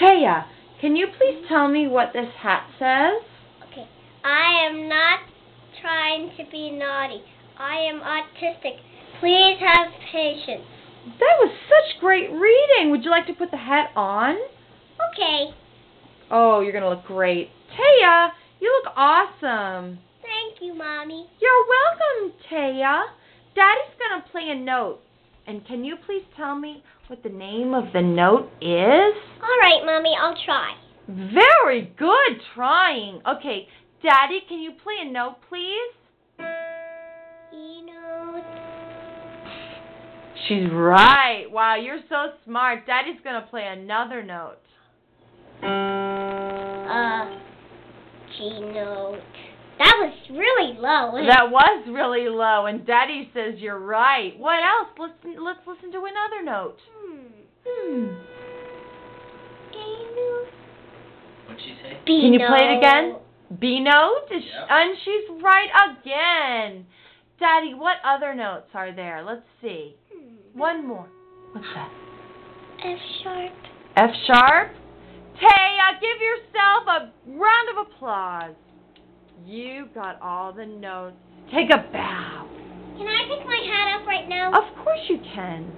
Taya, can you please tell me what this hat says? Okay. I am not trying to be naughty. I am autistic. Please have patience. That was such great reading. Would you like to put the hat on? Okay. Oh, you're going to look great. Taya, you look awesome. Thank you, Mommy. You're welcome, Taya. Daddy's going to play a note. And can you please tell me what the name of the note is? All right, Mommy, I'll try. Very good trying. Okay, Daddy, can you play a note, please? You know, She's right. Wow, you're so smart. Daddy's going to play another note. uh, G note. That was really low. wasn't it? That was really low, and Daddy says you're right. What else? Listen, let's listen to another note. Hmm. Hmm. What'd she say? B Can you play it again? B note? Is Yep. And she's right again. Daddy, what other notes are there? Let's see. Hmm. One more. What's that? F sharp. F sharp? Taya, give yourself a round of applause. You got all the notes. Take a bow. Can I pick my hat up right now? Of course you can.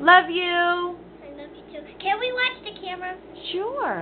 Love you. I love you too. Can we watch the camera? Sure.